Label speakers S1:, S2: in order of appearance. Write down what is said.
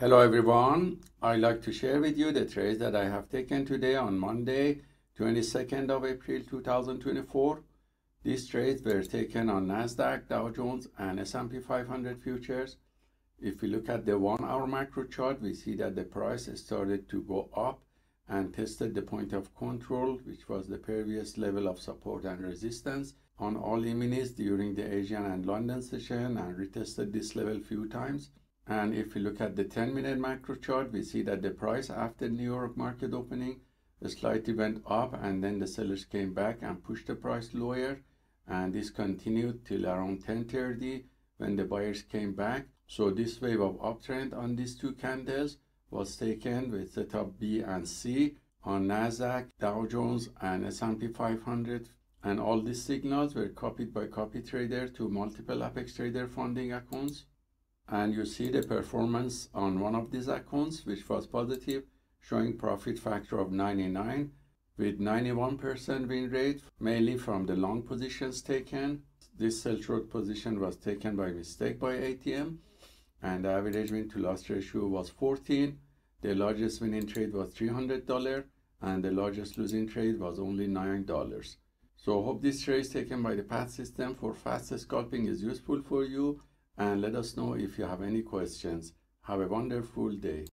S1: Hello everyone, I'd like to share with you the trades that I have taken today on Monday, 22nd of April 2024. These trades were taken on Nasdaq, Dow Jones and S&P 500 futures. If we look at the one hour macro chart, we see that the price started to go up and tested the point of control, which was the previous level of support and resistance on all E-minis during the Asian and London session and retested this level few times. And if we look at the 10 minute macro chart, we see that the price after New York market opening slightly went up and then the sellers came back and pushed the price lower. And this continued till around 10.30 when the buyers came back. So this wave of uptrend on these two candles was taken with setup B and C on Nasdaq, Dow Jones, and S&P 500. And all these signals were copied by copy trader to multiple Apex Trader funding accounts and you see the performance on one of these accounts which was positive showing profit factor of 99 with 91% win rate mainly from the long positions taken. This sell short position was taken by mistake by ATM and the average win to loss ratio was 14 the largest winning trade was $300 and the largest losing trade was only $9 so hope this trade taken by the PAAT system for fast scalping is useful for you and let us know if you have any questions. Have a wonderful day.